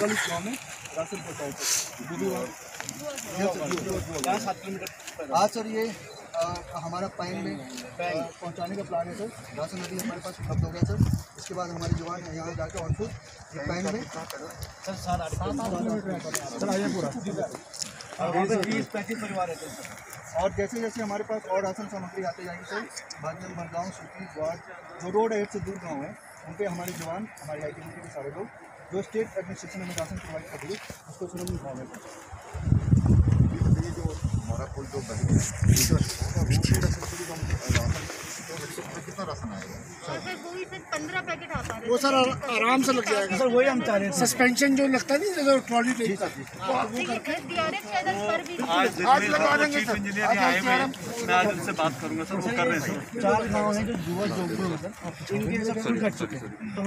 कल इस गाँव में राशन सात किलोमीटर आज सर ये अ, हमारा पैन में पहुँचाने का प्लान है सर। राशन नदी हमारे पास उपलब्ध हो गया सर। इसके बाद हमारे जवान है यहाँ जाकर ऑन ये पैन में सर सात आठ सर आइए पूरा। बीस पैंतीस परिवार हैं सर। और जैसे जैसे हमारे पास और राशन सामग्री आते जाएँगे सर भाजन बनगांव सुखी वार्ड जो रोड एड से दूर गाँव है उन पर हमारे जवान हमारे आई के सारे लोग जो स्टेट एडमिनिस्ट्रेशन में राशन प्रोवाइड कर दिए उसको सुरंग गाँव में ये जो हमारा पुल जो बह गया ये जो रोड का सिलसिले जो हम तो आता है। वो सर आराम से लग जाएगा। सर वही हम चाह रहे हैं। सस्पेंशन जो लगता नहीं जैसे ट्रॉली टाइप का। डीआरएफ के अंदर आज आज लगवा देंगे सर। इंजीनियर यहाँ आए हुए मैं आज उनसे बात करूँगा सर वो कर रहे हैं चार गाँव हैं जो युवा जोगपुर में सर इनके सब चुके हैं। हम